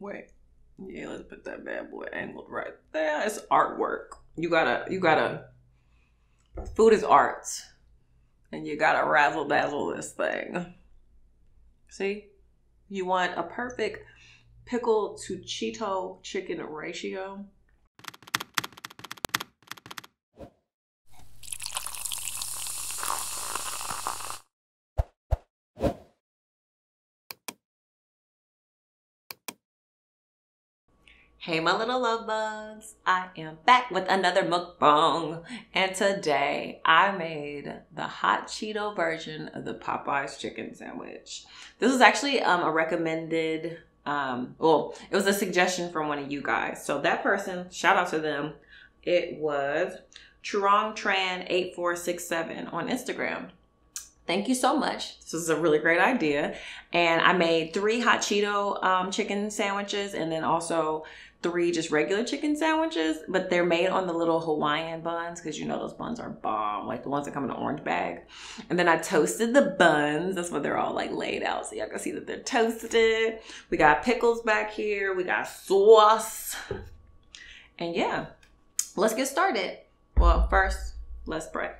Wait. Yeah, let's put that bad boy angled right there. It's artwork. You gotta, you gotta. Food is art, and you gotta razzle dazzle this thing. See, you want a perfect pickle to Cheeto chicken ratio. Hey, my little love bugs. I am back with another mukbang. And today I made the hot Cheeto version of the Popeyes chicken sandwich. This was actually um, a recommended, um, well, it was a suggestion from one of you guys. So that person, shout out to them. It was Truong Tran 8467 on Instagram. Thank you so much. This is a really great idea. And I made three hot Cheeto um, chicken sandwiches and then also three just regular chicken sandwiches, but they're made on the little Hawaiian buns because you know those buns are bomb, like the ones that come in an orange bag. And then I toasted the buns. That's why they're all like laid out so y'all can see that they're toasted. We got pickles back here. We got sauce. And yeah, let's get started. Well, first, let's pray.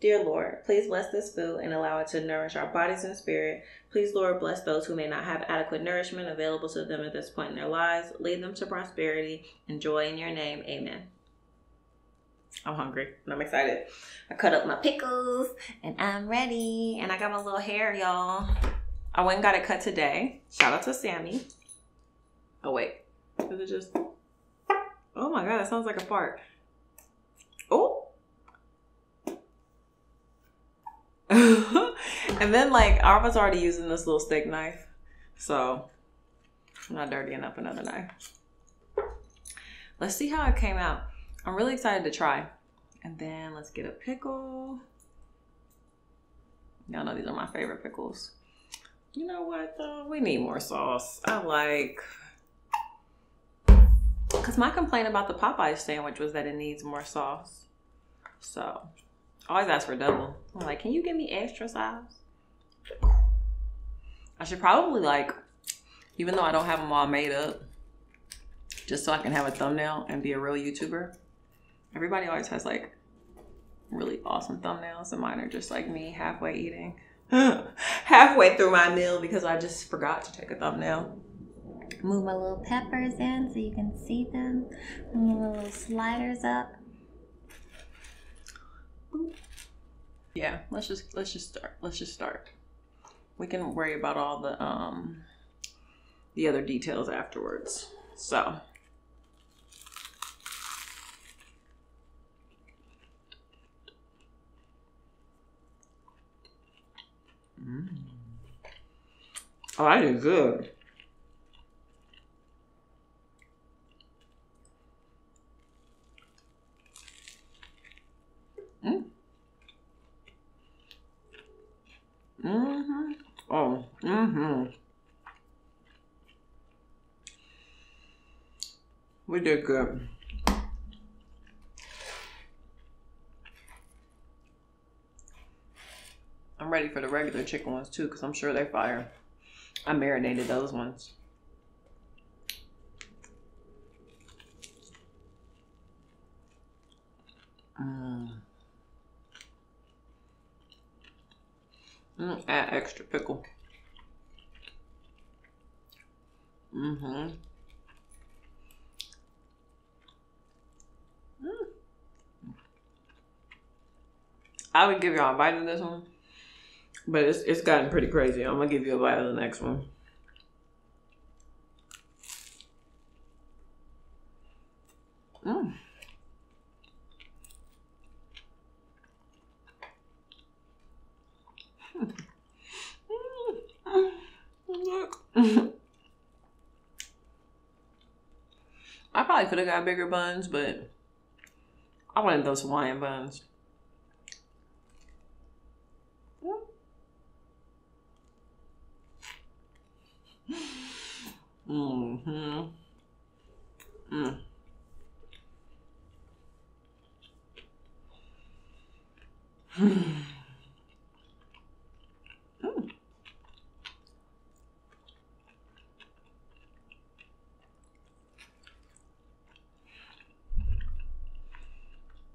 Dear Lord, please bless this food and allow it to nourish our bodies and spirit. Please, Lord, bless those who may not have adequate nourishment available to them at this point in their lives. Lead them to prosperity and joy in your name. Amen. I'm hungry and I'm excited. I cut up my pickles and I'm ready. And I got my little hair, y'all. I went and got it cut today. Shout out to Sammy. Oh, wait. Is it just. Oh my God, that sounds like a fart. Oh. and then like I was already using this little steak knife, so I'm not dirtying up another knife. Let's see how it came out. I'm really excited to try. And then let's get a pickle. Y'all know these are my favorite pickles. You know what though? We need more sauce. I like because my complaint about the Popeye sandwich was that it needs more sauce. So always ask for double. I'm like, can you give me extra size? I should probably like, even though I don't have them all made up, just so I can have a thumbnail and be a real YouTuber. Everybody always has like really awesome thumbnails, and mine are just like me halfway eating, halfway through my meal because I just forgot to take a thumbnail. Move my little peppers in so you can see them. Move my little sliders up. Yeah, let's just let's just start. Let's just start. We can worry about all the um the other details afterwards. So mm. Oh, that is good. Mm-hmm. Oh, mm-hmm. We did good. I'm ready for the regular chicken ones too, because I'm sure they're fire. I marinated those ones. Mm. Mm, add extra pickle. Mm-hmm. Mm. I would give y'all a bite of this one, but it's it's gotten pretty crazy. I'm gonna give you a bite of the next one. Mmm. I probably could have got bigger buns, but I wanted those Hawaiian buns. Mm-hmm. Mm.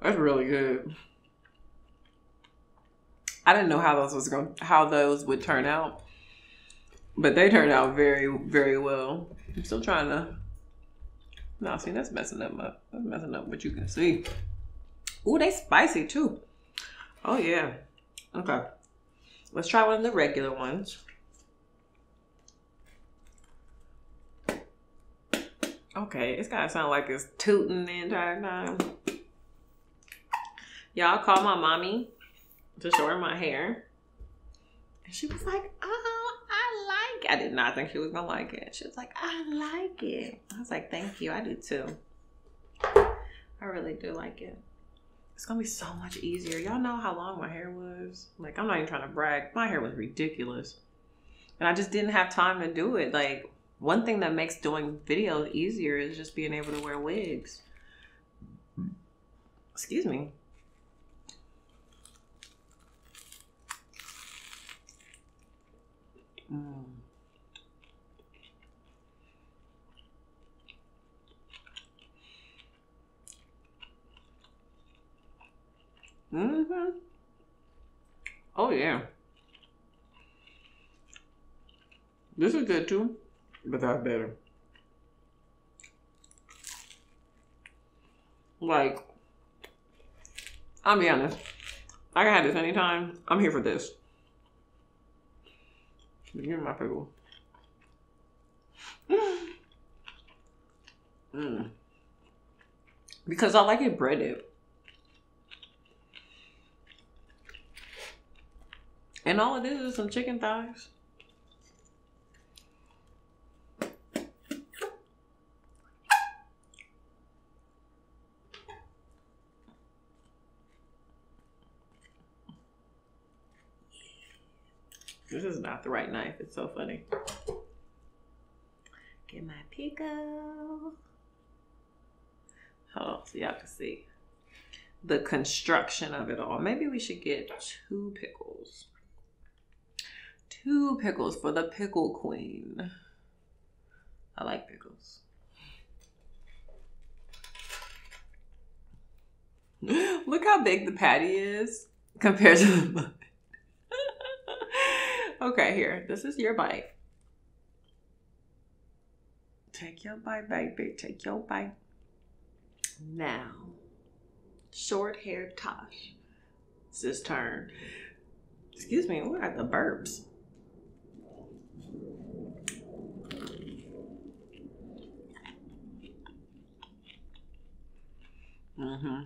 That's really good. I didn't know how those was going how those would turn out. But they turned out very, very well. I'm still trying to No, see that's messing up my that's messing up what you can see. Ooh, they spicy too. Oh yeah. Okay. Let's try one of the regular ones. Okay, it's gotta sound like it's tooting the entire time. Y'all call my mommy to show her my hair. And she was like, oh, I like it. I did not think she was gonna like it. She was like, I like it. I was like, thank you. I do too. I really do like it. It's gonna be so much easier. Y'all know how long my hair was? Like, I'm not even trying to brag. My hair was ridiculous. And I just didn't have time to do it. Like, one thing that makes doing videos easier is just being able to wear wigs. Excuse me. Mm. Mm-hmm. Oh yeah. This is good too, but that's better. Like, I'll be honest. I can have this anytime. I'm here for this. Me my pickle. Mm. Because I like it breaded. And all it is is some chicken thighs. Not the right knife. It's so funny. Get my pickle. Hold on so y'all can see the construction of it all. Maybe we should get two pickles. Two pickles for the pickle queen. I like pickles. Look how big the patty is compared to the Okay, here. This is your bite. Take your bite, baby. Take your bite. Now, short haired Tosh. It's his turn. Excuse me, what are the burps? Mm-hmm.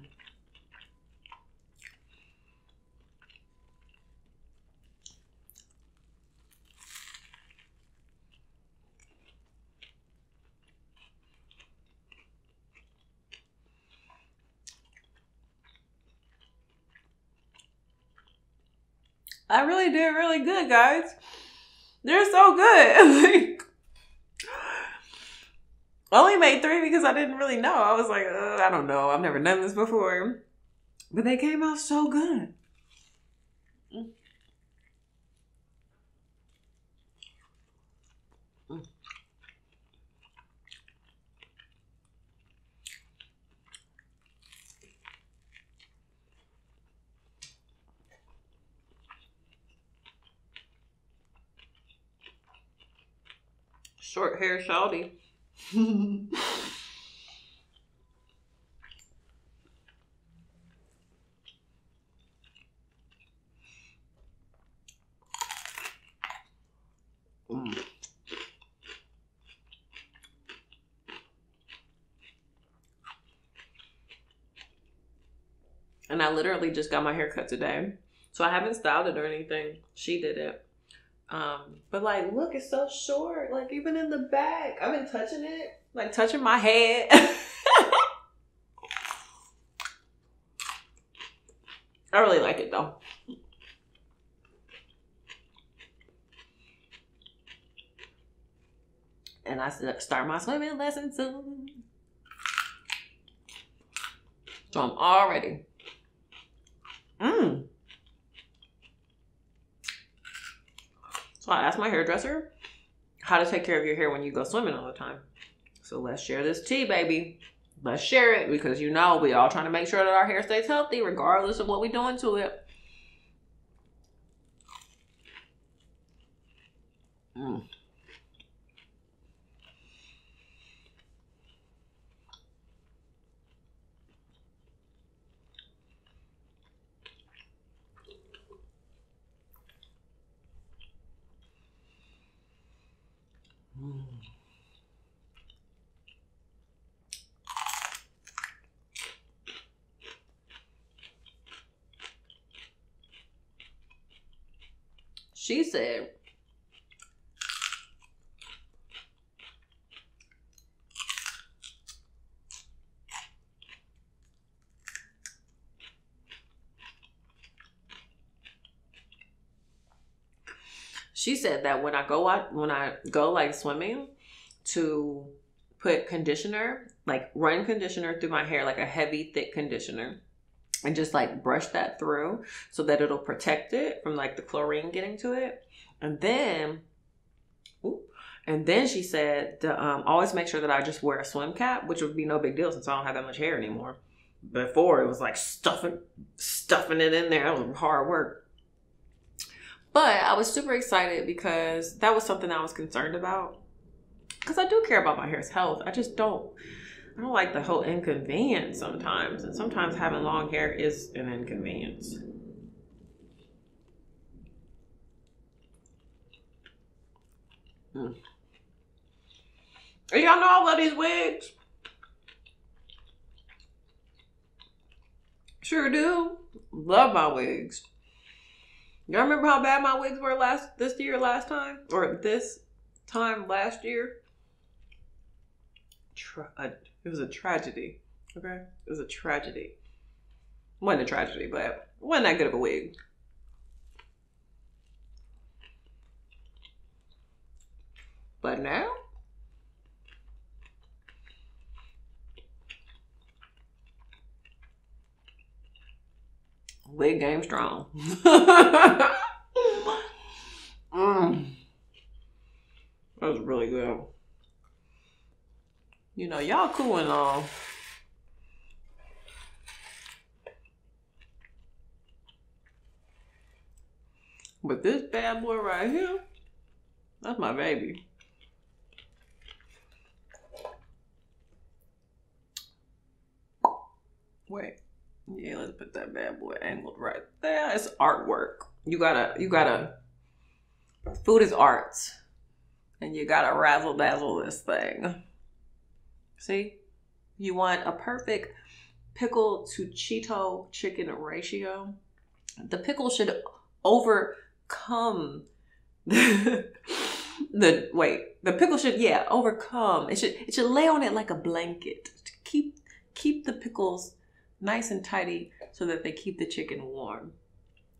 I really did really good, guys. They're so good. like, I only made three because I didn't really know. I was like, I don't know. I've never done this before. But they came out so good. Short hair shawty. Mm. And I literally just got my hair cut today. So I haven't styled it or anything. She did it. Um, but like, look, it's so short. Like even in the back, I've been touching it, like touching my head. I really like it though. And I start my swimming lesson soon. So I'm all ready. Mmm. I asked my hairdresser how to take care of your hair when you go swimming all the time. So let's share this tea, baby. let's share it because you know we all trying to make sure that our hair stays healthy regardless of what we're doing to it. Mm. She said, she said that when I go out, when I go like swimming, to put conditioner, like run conditioner through my hair, like a heavy, thick conditioner, and just like brush that through so that it'll protect it from like the chlorine getting to it. And then, ooh, and then she said to um, always make sure that I just wear a swim cap, which would be no big deal since I don't have that much hair anymore. Before it was like stuffing stuffing it in there. It was hard work. But I was super excited because that was something I was concerned about. Because I do care about my hair's health. I just don't I don't like the whole inconvenience sometimes. And sometimes having long hair is an inconvenience. Mm. Y'all know I love these wigs. Sure do. Love my wigs. Y'all remember how bad my wigs were last this year last time? Or this time last year? Tra- it was a tragedy. Okay? It was a tragedy. Wasn't a tragedy, but wasn't that good of a wig. But now, wig game strong. mm. That was really good. You know, y'all cool and all. But this bad boy right here, that's my baby. Wait. Yeah, let's put that bad boy angled right there. It's artwork. You gotta, you gotta, food is art. And you gotta razzle dazzle this thing. See? You want a perfect pickle to Cheeto chicken ratio. The pickle should overcome the, the wait. The pickle should yeah overcome. It should it should lay on it like a blanket to keep keep the pickles nice and tidy so that they keep the chicken warm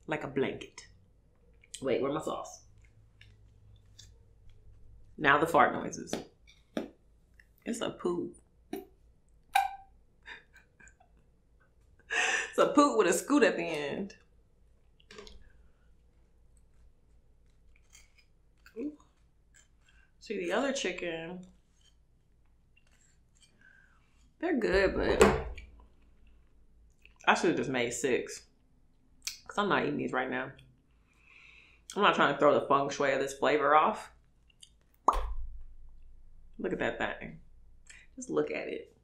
like a blanket. Wait, where my sauce? Now the fart noises. It's a poop. it's a poop with a scoot at the end. See the other chicken. They're good, but I should have just made six. Because I'm not eating these right now. I'm not trying to throw the feng shui of this flavor off. Look at that thing. Just look at it.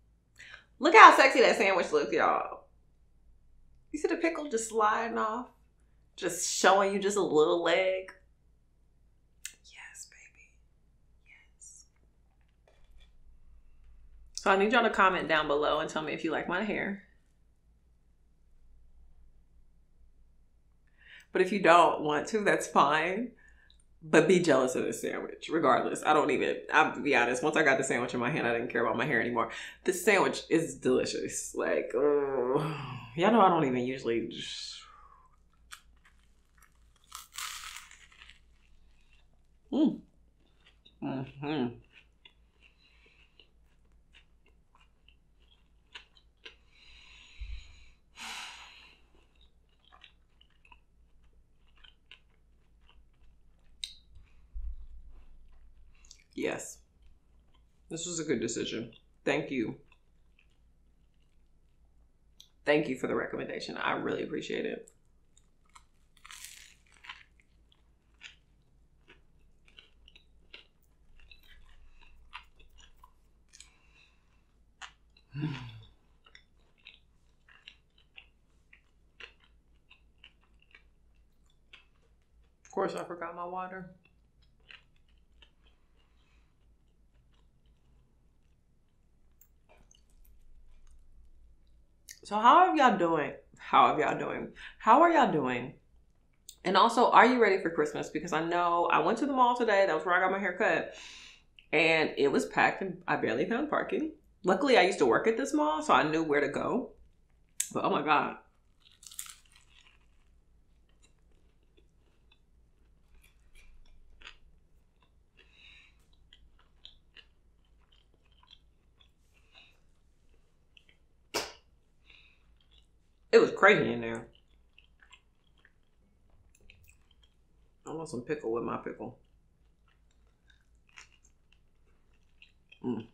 Look how sexy that sandwich looks, y'all. You see the pickle just sliding off? Just showing you just a little leg. Yes, baby. Yes. So I need y'all to comment down below and tell me if you like my hair. But if you don't want to, that's fine. But be jealous of this sandwich, regardless. I don't even, I'll be honest, once I got the sandwich in my hand, I didn't care about my hair anymore. the sandwich is delicious. Like, oh, y'all know I don't even usually just, Mm. Mm-hmm. Yes. This was a good decision. Thank you Thank you for the recommendation. I really appreciate it. Of course, I forgot my water. So how are y'all doing? How are y'all doing? How are y'all doing? And also, are you ready for Christmas? Because I know I went to the mall today. That was where I got my hair cut. And it was packed and I barely found parking. Luckily, I used to work at this mall, so I knew where to go. But oh my God. It was crazy in there. I want some pickle with my pickle. Mm.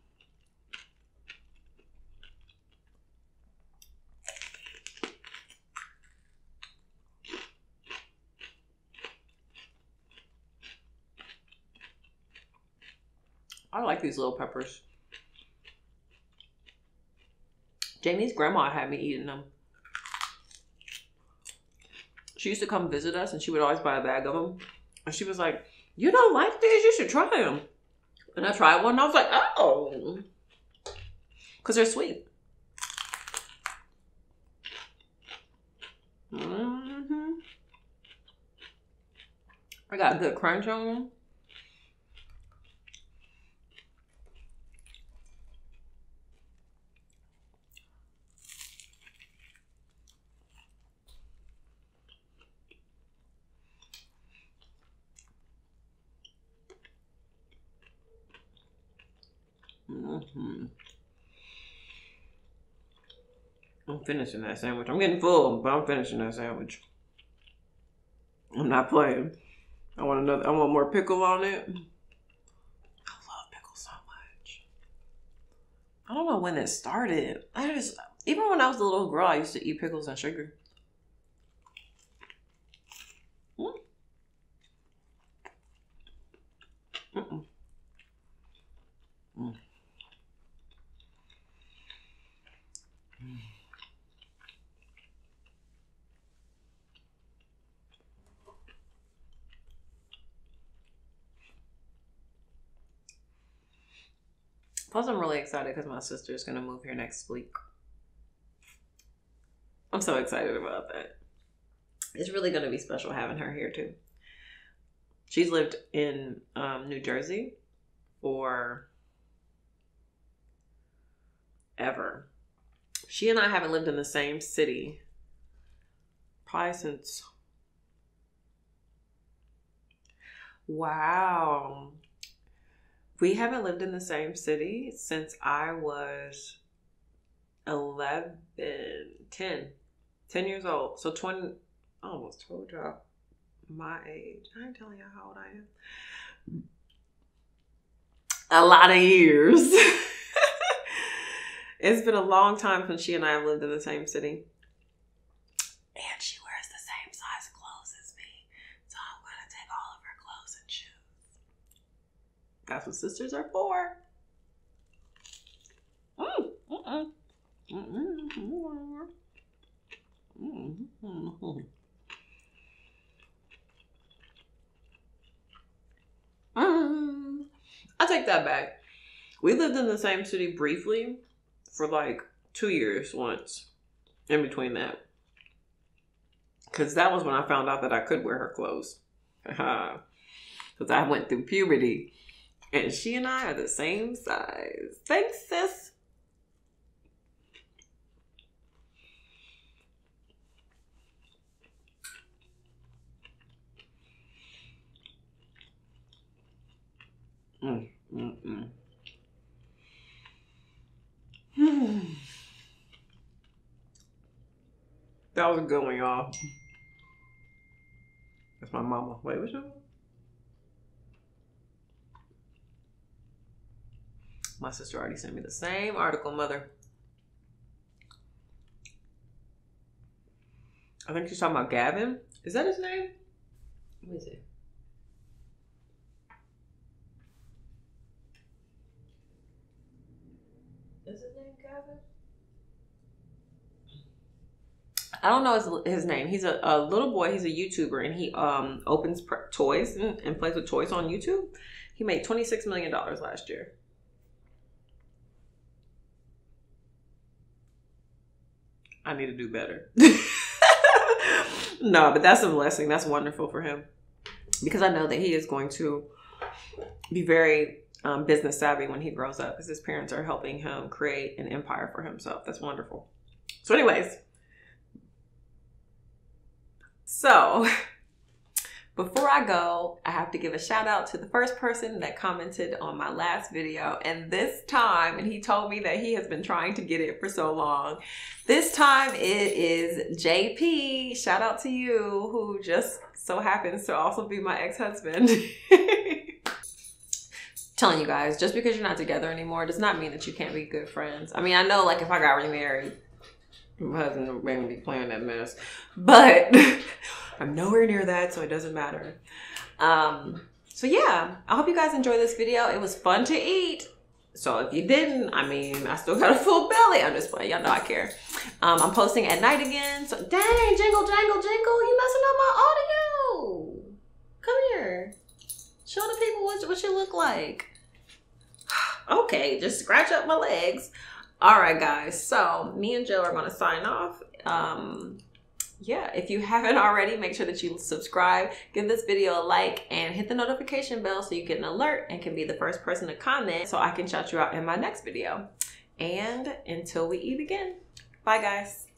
I like these little peppers. Jamie's grandma had me eating them. She used to come visit us and she would always buy a bag of them. And she was like, You don't like these? You should try them. And I tried one and I was like, Oh. Because they're sweet. Mm-hmm. I got good crunch on them. Mm-hmm. I'm finishing that sandwich. I'm getting full, but I'm finishing that sandwich. I'm not playing. I want another. I want more pickle on it. I love pickle so much. I don't know when it started. I just even when I was a little girl, I used to eat pickles and sugar. Mm. Mm-mm. Mm. Plus, I'm really excited because my sister is going to move here next week. I'm so excited about that. It's really going to be special having her here too. She's lived in um, New Jersey for ever. She and I haven't lived in the same city probably since. Wow. We haven't lived in the same city since I was 11, 10, 10 years old. So 20, I almost told y'all my age. I ain't telling y'all how old I am. A lot of years. it's been a long time since she and I have lived in the same city. And she wears the same size clothes as me. So I'm going to take all of her clothes and shoes. That's what sisters are for. Mm, mm-mm. Mm-mm. Mm-mm. Mm. I take that back. We lived in the same city briefly for like two years once in between that. Because that was when I found out that I could wear her clothes. Because I went through puberty. And she and I are the same size. Thanks, sis. That was a good one, y'all. That's my mama. Wait, what's your My sister already sent me the same article, mother. I think she's talking about Gavin. Is that his name? Let me see. Is his name Gavin? I don't know his, his name. He's a, a little boy. He's a YouTuber and he um opens pr- toys and, and plays with toys on YouTube. He made twenty six million dollars last year. I need to do better. no, but that's a blessing. That's wonderful for him because I know that he is going to be very um, business savvy when he grows up because his parents are helping him create an empire for himself. That's wonderful. So, anyways, so before I go, I have to give a shout out to the first person that commented on my last video. And this time, and he told me that he has been trying to get it for so long. This time it is JP. Shout out to you, who just so happens to also be my ex husband. Telling you guys, just because you're not together anymore does not mean that you can't be good friends. I mean, I know, like, if I got remarried, my husband would maybe be playing that mess, but I'm nowhere near that, so it doesn't matter. Um, so yeah, I hope you guys enjoyed this video. It was fun to eat. So if you didn't, I mean, I still got a full belly. I'm just playing. Y'all know I care. Um, I'm posting at night again. So dang, jingle, jangle, jingle. You messing up my audio. Come here. Show the people what, what you look like. okay, just scratch up my legs. All right, guys. So me and Joe are going to sign off. Um, yeah, if you haven't already, make sure that you subscribe, give this video a like, and hit the notification bell so you get an alert and can be the first person to comment so I can shout you out in my next video. And until we eat again, bye guys.